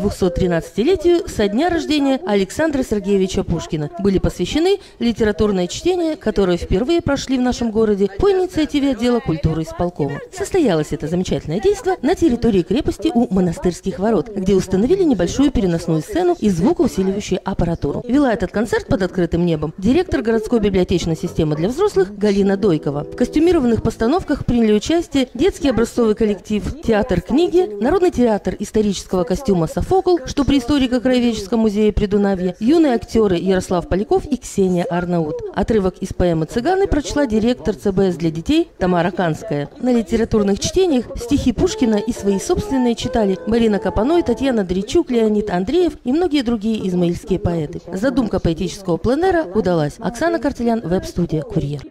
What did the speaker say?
213-летию со дня рождения Александра Сергеевича Пушкина были посвящены литературные чтения, которые впервые прошли в нашем городе по инициативе отдела культуры исполкома. Состоялось это замечательное действие на территории крепости у монастырских ворот, где установили небольшую переносную сцену и звукоусиливающую аппаратуру. Вела этот концерт под открытым небом директор городской библиотечной системы для взрослых Галина Дойкова. В костюмированных постановках приняли участие детский образцовый коллектив «Театр книги», Народный театр исторического костюма Софокл, что при историко-краеведческом музее Придунавья, юные актеры Ярослав Поляков и Ксения Арнаут. Отрывок из поэмы «Цыганы» прочла директор ЦБС для детей Тамара Канская. На литературных чтениях стихи Пушкина и свои собственные читали Марина Капаной, Татьяна Дричук, Леонид Андреев и многие другие измаильские поэты. Задумка поэтического пленера удалась. Оксана Картелян, веб-студия «Курьер».